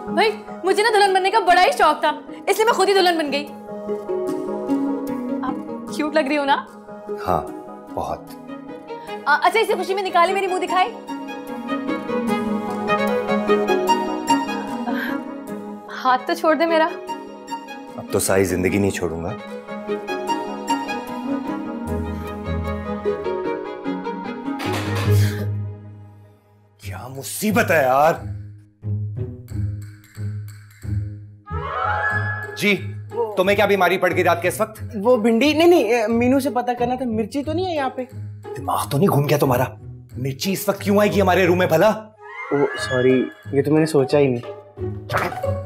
भाई मुझे ना दुल्हन बनने का बड़ा ही शौक था इसलिए मैं खुद ही दुल्हन बन गई। आप क्यूट लग रही हो ना? हाँ बहुत। आ, अच्छा इसे खुशी में निकाले मेरी मुँह दिखाई। हाथ तो छोड़ दे मेरा। अब तो सारी ज़िंदगी नहीं छोड़ूँगा। क्या मुसीबत है यार। जी तुम्हें क्या बीमारी पड़ गई रात के इस वक्त? वो भिंडी नहीं नहीं मीनू से पता करना था मिर्ची तो नहीं है यहाँ पे। दिमाग तो नहीं घूम गया तुम्हारा। मिर्ची इस वक्त क्यों आएगी हमारे रूम में भला? ओ सॉरी ये तो मैंने सोचा ही नहीं।